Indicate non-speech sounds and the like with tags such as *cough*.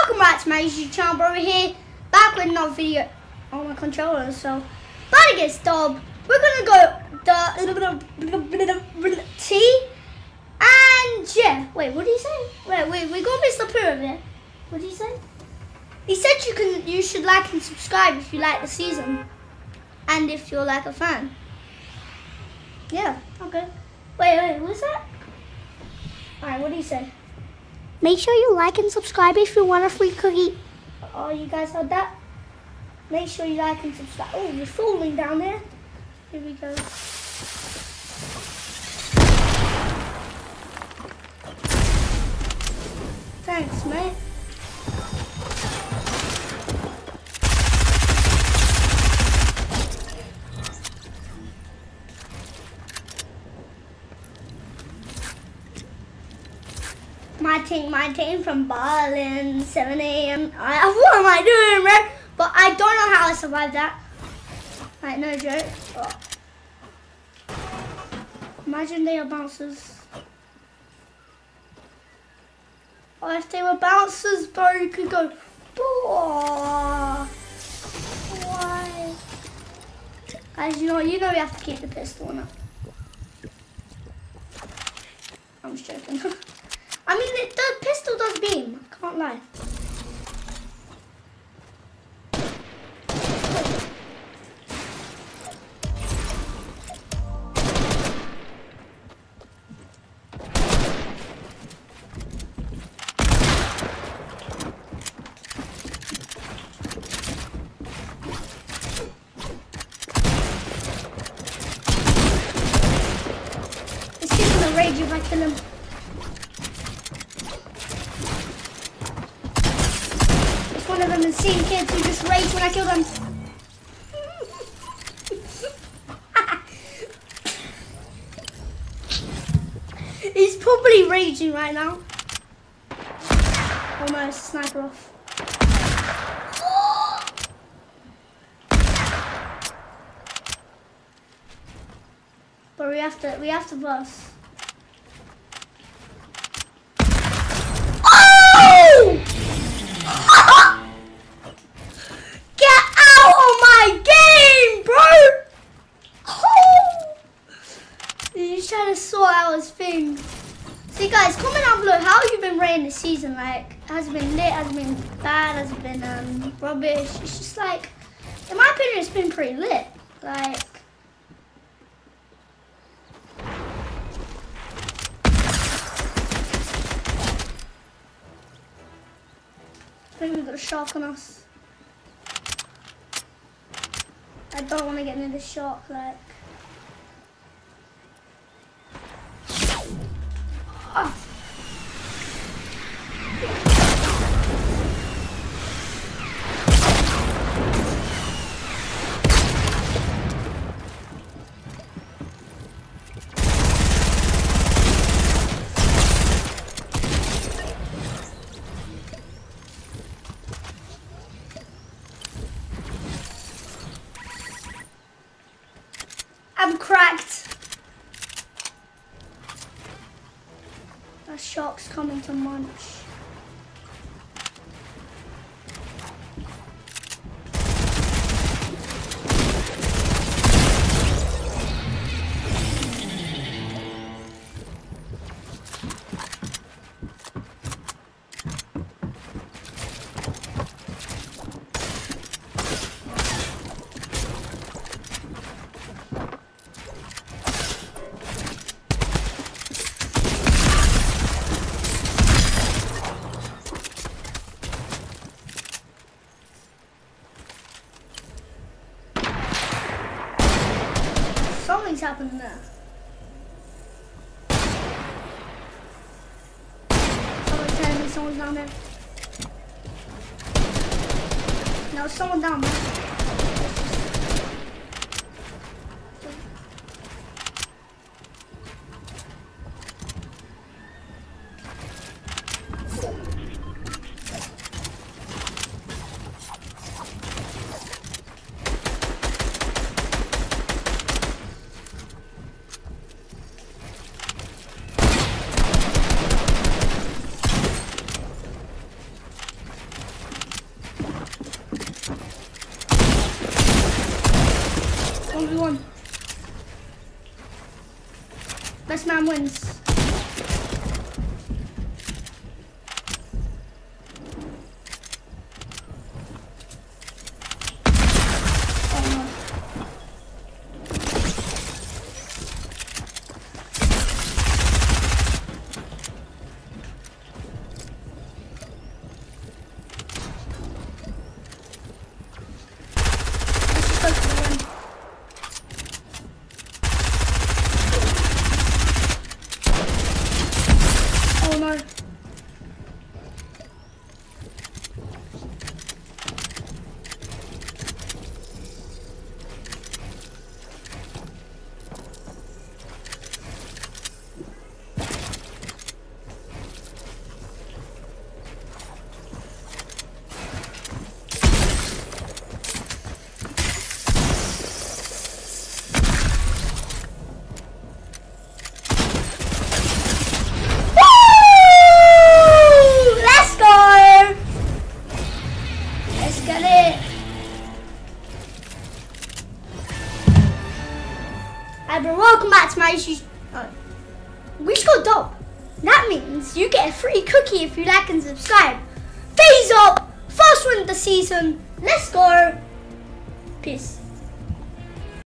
welcome back to my YouTube channel, bro. We're here, back with another video on my controller. So, about to get stopped. We're gonna go the little bit of T and yeah. Wait, what did he say? Wait, wait, we're gonna miss the it. What did he say? He said you can, you should like and subscribe if you like the season, and if you're like a fan. Yeah. Okay. Wait, wait, what's that? All right, what did he say? Make sure you like and subscribe if you want a free cookie. Oh, you guys heard that? Make sure you like and subscribe. Oh, you're falling down there. Here we go. Thanks, mate. Team, my team from Berlin, 7 a.m. *laughs* What am I doing, man? But I don't know how I survived that. Like, no joke. Oh. Imagine they are bouncers. Oh, if they were bouncers, bro, you could go, oh, why? Guys, you know, you know we have to keep the pistol now. I'm just joking. *laughs* I mean, the, the pistol does beam. I can't lie. This kid's gonna rage if I kill him. One of them insane kids who just rage when I kill them. *laughs* He's probably raging right now. Oh, Almost sniper off. But we have to we have to bust. Rating this season. Like, has been lit? Has been bad? Has been um, rubbish? It's just like, in my opinion, it's been pretty lit. Like, I think we've got a shark on us. I don't want to get near the shark, like. Ah. I'm cracked. That shark's coming to munch. Something's happening there. Someone's telling me someone's down there. No, someone down there. Best We scored dub. That means you get a free cookie if you like and subscribe. FaZe up, first win of the season. Let's go. Peace.